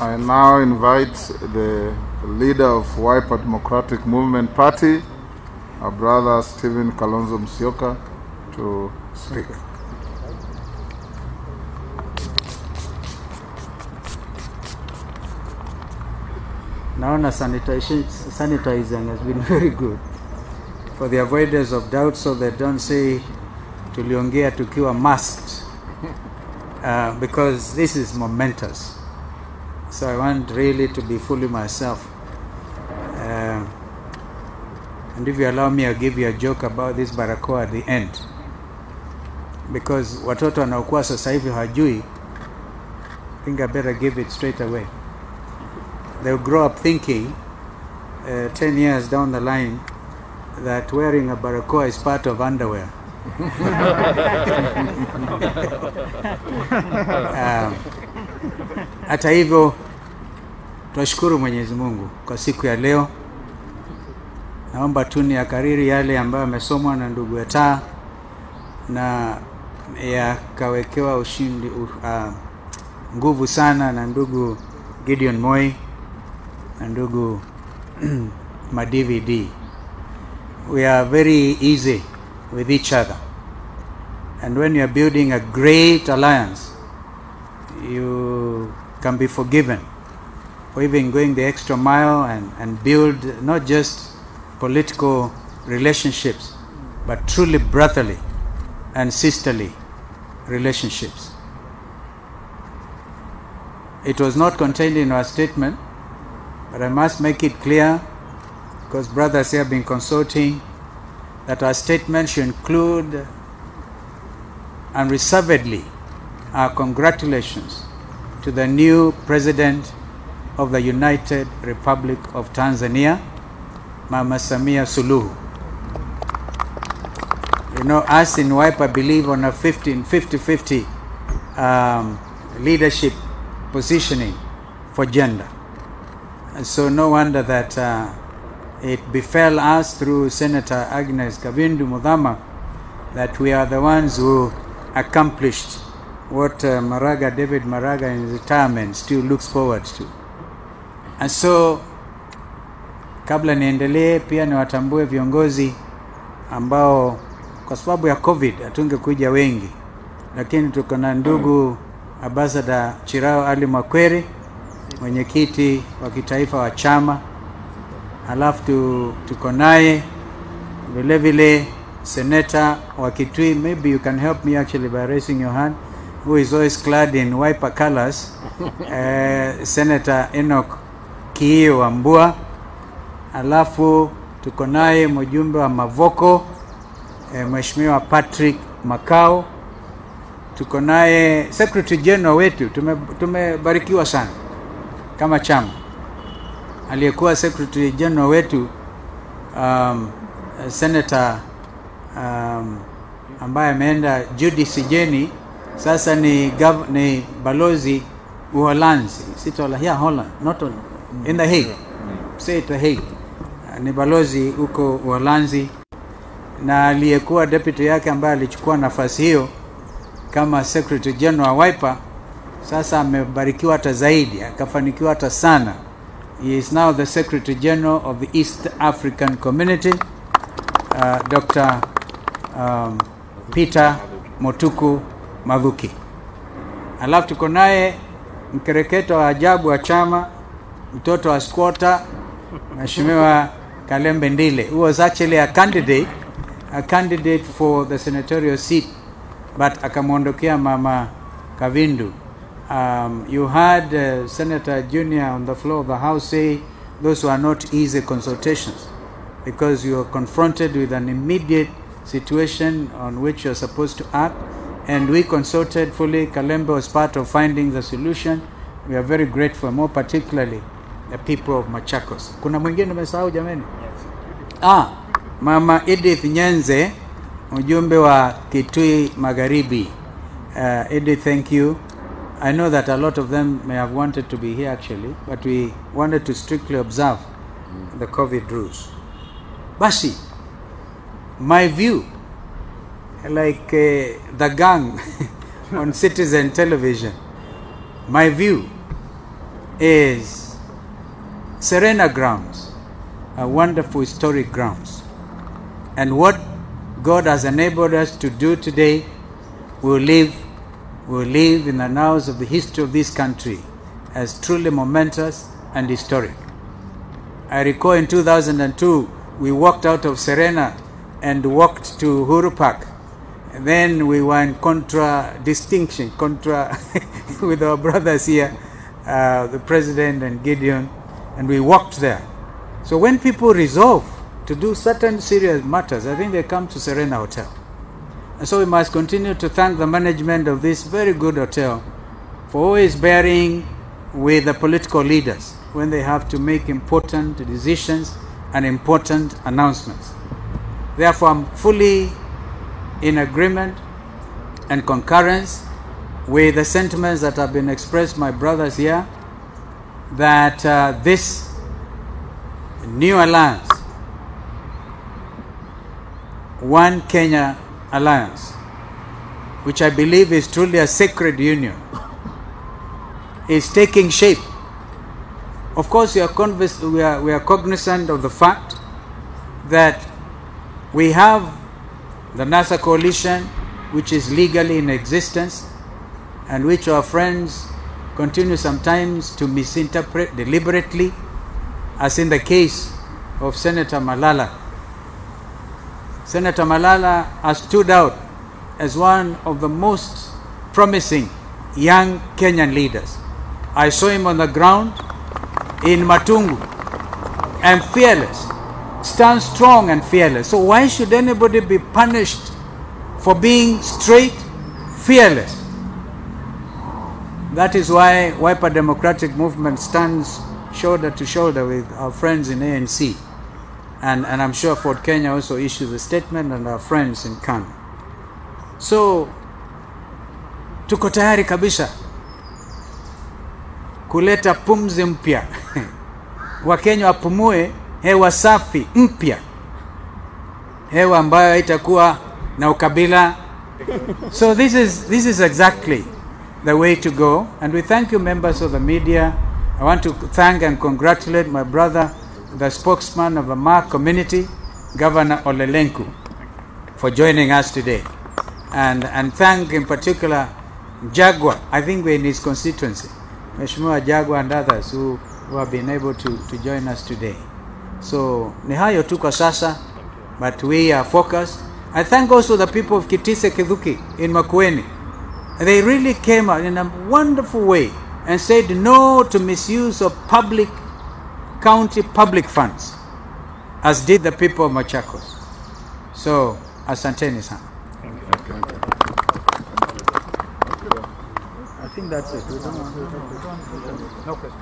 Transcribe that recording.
I now invite the leader of Wiper Democratic Movement Party, our brother Stephen Kalonzo Musyoka, to speak. Naona sanitation, sanitizing has been very good for the avoidance of doubt so they don't say to tuliongea tukiwa masked uh, because this is momentous. So I want really to be fully myself. Uh, and if you allow me, I'll give you a joke about this barakoa at the end. Because watoto wanaokuwa sasa hivi hawajui, I think I better give it straight away. They'll grow up thinking uh, 10 years down the line that wearing a barakoa is part of underwear. Um, hata hivyo tunashukuru Mwenyezi Mungu kwa siku ya leo. Naomba tu ni akariri yale ambayo yamesomwa na ndugu ya taa na yakawekewa ushindi uh, nguvu sana na ndugu Gideon Moi na ndugu ma-DVD. We are very easy with each other. And when you are building a great alliance, you can be forgiven for even going the extra mile and, and build not just political relationships, but truly brotherly and sisterly relationships. It was not contained in our statement, but I must make it clear, because brothers here have been consulting, that our statement should include unreservedly our congratulations to the new President of the United Republic of Tanzania, Mama Samia Suluhu. You know, us in Wiper believe on a 50 50 um, leadership positioning for gender. And so, no wonder that uh, it befell us through Senator Agnes Kavindu Muthama that we are the ones who accomplished what uh, Maraga, David Maraga in retirement still looks forward to. So kabla niendelee, pia niwatambue viongozi ambao kwa sababu ya COVID hatungekuja wengi, lakini tuko na ndugu Ambassador Chirao Ali makweri mwenyekiti wa kitaifa wa chama, alafu tu, tuko naye vile vile seneta wa Kitui. Maybe you can help me actually by raising your hand. Who is always clad in wiper colors. Uh, Senator Enoch Kiio Wambua, alafu tuko naye mjumbe wa Mavoko e, Mheshimiwa Patrick Makao, tuko naye Secretary General wetu, Tumebarikiwa tume, sana kama chama. Aliyekuwa Secretary General wetu um, Senator um, ambaye ameenda Judy Sijeni sasa ni, ni balozi Uholanzi, sitola yeah, Holland, not in the Hague, say the Hague. Ni balozi huko Uholanzi, na aliyekuwa deputy yake ambaye alichukua nafasi hiyo kama secretary general Wiper, sasa amebarikiwa hata zaidi, akafanikiwa hata sana. He is now the secretary general of the East African Community, uh, Dr. Um, Peter Motuku Mavuki. Alafu tuko naye mkereketo wa ajabu wa chama, mtoto wa squatter, Mheshimiwa Kalembe Ndile, who was actually a candidate, a candidate for the senatorial seat, but akamwondokea Mama Kavindu. Um, you had uh, Senator Junior on the floor of the House say those were not easy consultations because you are confronted with an immediate situation on which you're supposed to act and we consulted fully. Kalembe was part of finding the solution. We are very grateful, more particularly the people of Machakos. Kuna mwingine umesahau jamani? Ah, Mama Edith Nyenze, mjumbe wa Kitui Magharibi. Uh, Edith, thank you. I know that a lot of them may have wanted to be here actually, but we wanted to strictly observe the COVID rules. Basi, my view like uh, the gang on Citizen Television. My view is Serena grounds, a wonderful historic grounds. And what God has enabled us to do today will live, will live in the annals of the history of this country as truly momentous and historic. I recall in 2002, we walked out of Serena and walked to Huru Park. And then we were in contra distinction, contra with our brothers here, uh, the president and Gideon, and we walked there. So when people resolve to do certain serious matters, I think they come to Serena Hotel. And so we must continue to thank the management of this very good hotel for always bearing with the political leaders when they have to make important decisions and important announcements. Therefore, I'm fully in agreement and concurrence with the sentiments that have been expressed by brothers here that uh, this new alliance, One Kenya Alliance, which I believe is truly a sacred union, is taking shape. Of course, we are, convinced, we, are, we are cognizant of the fact that we have the NASA coalition, which is legally in existence, and which our friends continue sometimes to misinterpret deliberately, as in the case of Senator Malala. Senator Malala has stood out as one of the most promising young Kenyan leaders. I saw him on the ground in Matungu and fearless, stand strong and fearless. So, why should anybody be punished for being straight, fearless? That is why Wiper Democratic Movement stands shoulder to shoulder with our friends in ANC. And, and I'm sure Ford Kenya also issues a statement and our friends in KANU. So, tuko tayari kabisa kuleta pumzi mpya wakenya wapumue hewa safi mpya hewa ambayo haitakuwa na ukabila so this is, this is exactly the way to go and we thank you members of the media i want to thank and congratulate my brother the spokesman of the Maa community governor Ole Lenku for joining us today and, and thank in particular Jaguar. I think we're in his constituency. Mheshimiwa Jaguar and others who, who have been able to, to join us today. So ni hayo tu sasa, but we are focused. I thank also the people of Kitise Kithuki in Makueni. They really came out in a wonderful way and said no to misuse of public county public funds, as did the people of Machakos. So asanteni sana. Thank you. I think that's it. We don't want no question.